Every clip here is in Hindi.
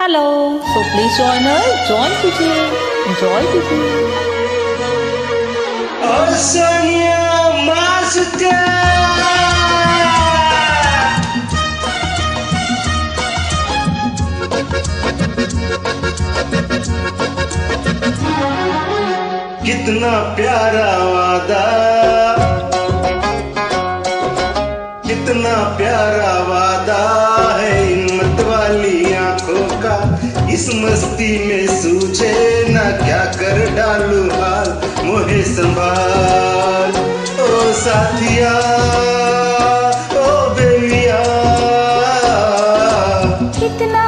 Hello, so please join us. Join कीजिए, enjoy कीजिए. असनिया मास्टर कितना प्यारा वादा इस मस्ती में सूझे ना क्या कर डालू हाल मोहे संभाल। ओ साथिया, ओ बेलिया कितना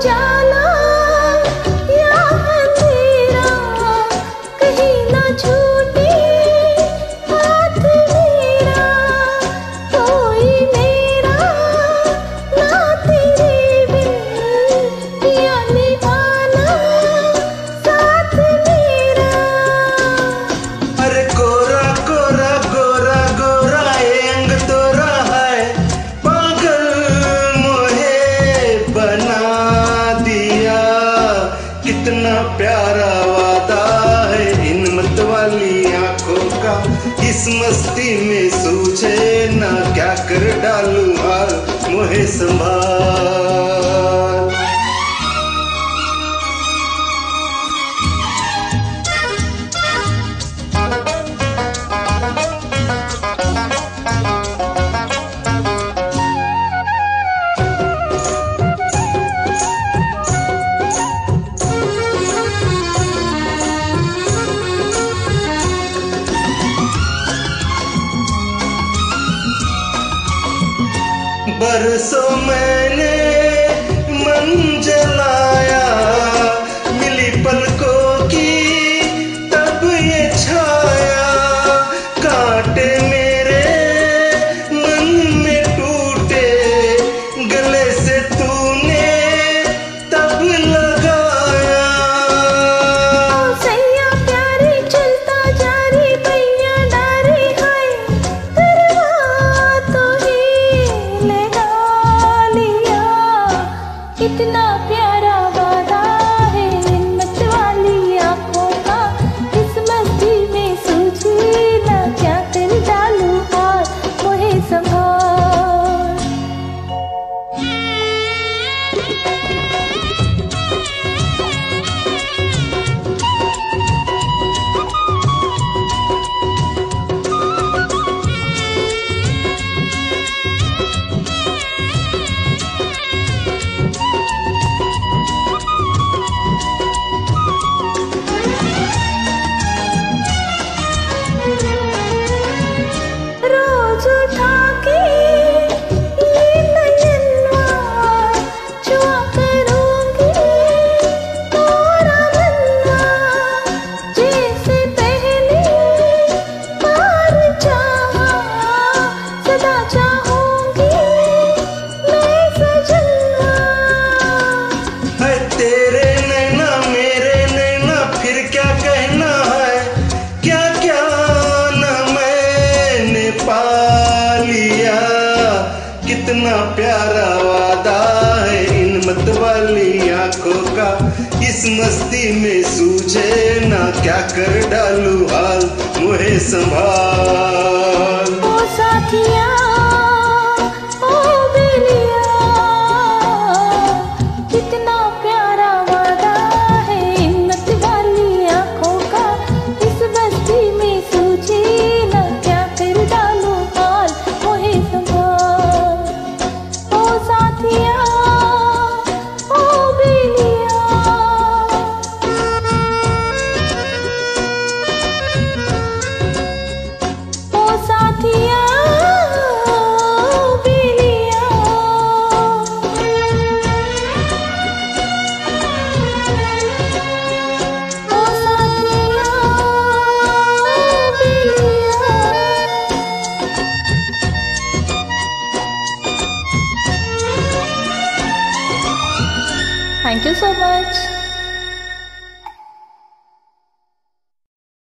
家。प्यारा वादा है इन मत वाली आँखों का। इस मस्ती में सूझे ना, क्या कर डालू हाल मुहे संभाल। बरसों मैंने मन जलाया मिली पल कितना प्यारा वादा है इन मत वाली आँखों का। इस मस्ती में सूझे ना क्या कर डालू हाल, मुहे संभाल। ओ साथिया so much.